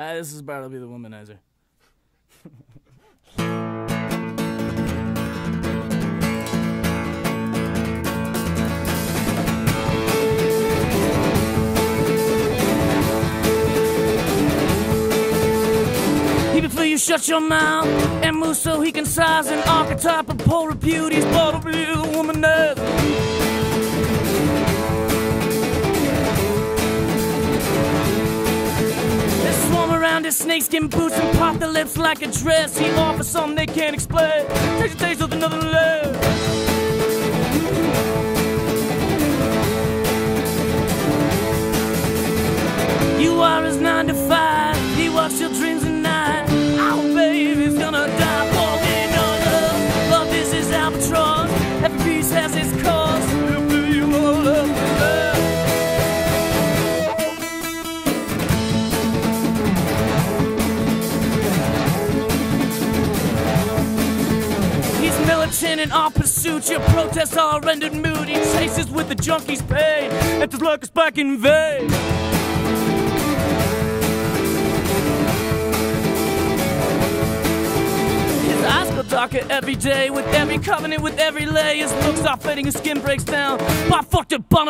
Hi, this is Bartleby the Womanizer. Before you shut your mouth and move so he can size an archetype of polar beauties, Bartleby the Womanizer. Snakeskin boots and pop their lips like a dress. He offers something they can't explain. Takes a taste of another love. In our pursuits. Your protests are rendered moody. Chases with the junkies paid. Enters like a spike in vain. His eyes go darker every day with every covenant, with every lay. His looks are fading, his skin breaks down. I fucked up on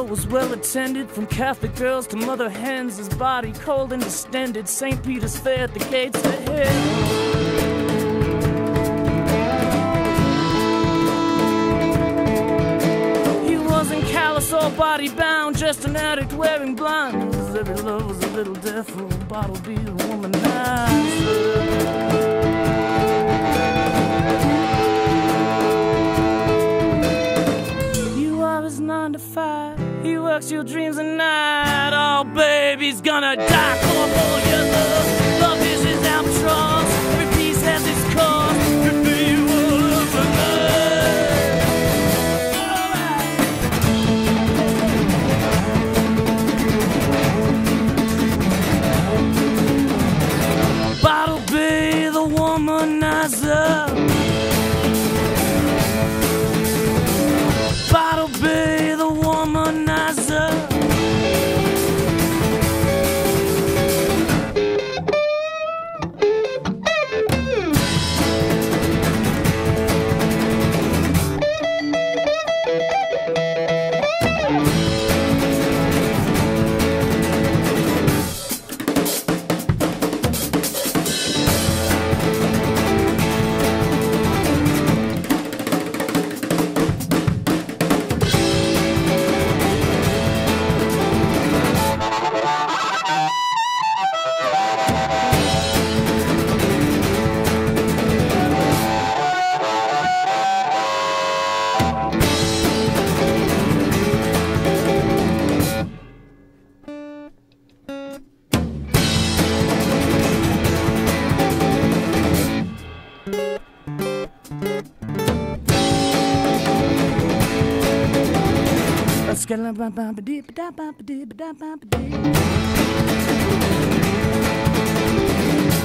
funeral was well attended, from Catholic girls to mother hens. His body cold and distended. St. Peter's Fair at the gates wasn't callous or body bound, just an addict wearing blinders. Every love was a little different. Bartleby a womanizer. Dreams at night. Oh, baby's gonna die for all your love. Love is his albatross. Every piece has its cost. If you will love. Alright. Bartleby the womanizer.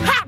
Ha!